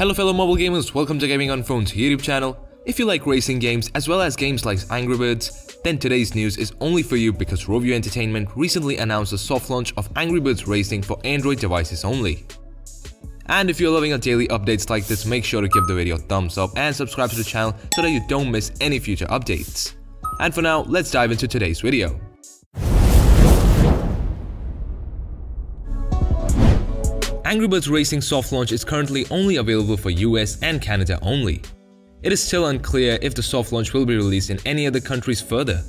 Hello fellow mobile gamers, welcome to Gaming on Phone's YouTube channel. If you like racing games as well as games like Angry Birds, then today's news is only for you because Rovio Entertainment recently announced a soft launch of Angry Birds Racing for Android devices only. And if you're loving our daily updates like this, make sure to give the video a thumbs up and subscribe to the channel so that you don't miss any future updates. And for now, let's dive into today's video. Angry Birds Racing soft launch is currently only available for US and Canada only. It is still unclear if the soft launch will be released in any other countries further.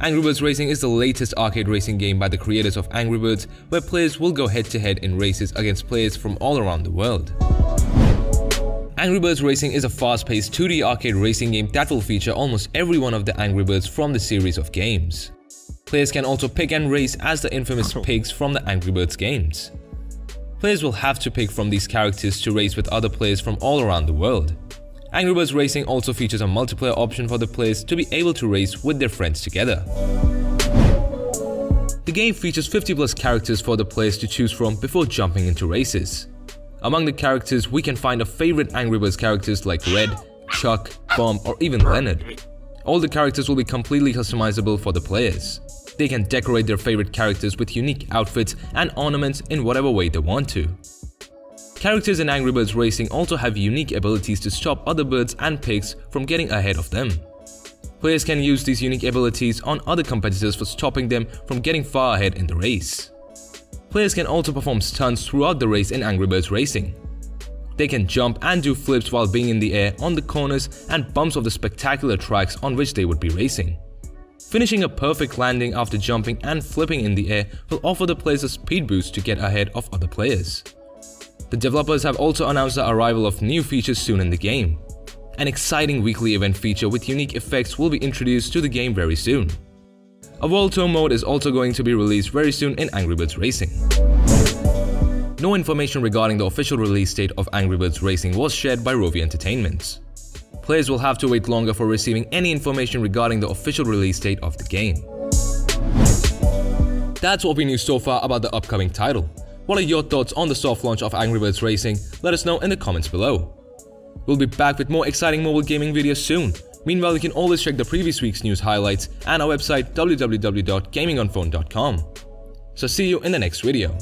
Angry Birds Racing is the latest arcade racing game by the creators of Angry Birds where players will go head to head in races against players from all around the world. Angry Birds Racing is a fast-paced 2D arcade racing game that will feature almost every one of the Angry Birds from the series of games. Players can also pick and race as the infamous pigs from the Angry Birds games. Players will have to pick from these characters to race with other players from all around the world. Angry Birds Racing also features a multiplayer option for the players to be able to race with their friends together. The game features 50 plus characters for the players to choose from before jumping into races. Among the characters, we can find our favorite Angry Birds characters like Red, Chuck, Bomb or even Leonard. All the characters will be completely customizable for the players. They can decorate their favorite characters with unique outfits and ornaments in whatever way they want to. Characters in Angry Birds Racing also have unique abilities to stop other birds and pigs from getting ahead of them. Players can use these unique abilities on other competitors for stopping them from getting far ahead in the race. Players can also perform stunts throughout the race in Angry Birds Racing. They can jump and do flips while being in the air on the corners and bumps of the spectacular tracks on which they would be racing. Finishing a perfect landing after jumping and flipping in the air will offer the players a speed boost to get ahead of other players. The developers have also announced the arrival of new features soon in the game. An exciting weekly event feature with unique effects will be introduced to the game very soon. A World Tour mode is also going to be released very soon in Angry Birds Racing. No information regarding the official release date of Angry Birds Racing was shared by Rovio Entertainment players will have to wait longer for receiving any information regarding the official release date of the game. That's what we knew so far about the upcoming title. What are your thoughts on the soft launch of Angry Birds Racing? Let us know in the comments below. We'll be back with more exciting mobile gaming videos soon. Meanwhile, you can always check the previous week's news highlights and our website www.gamingonphone.com. So see you in the next video.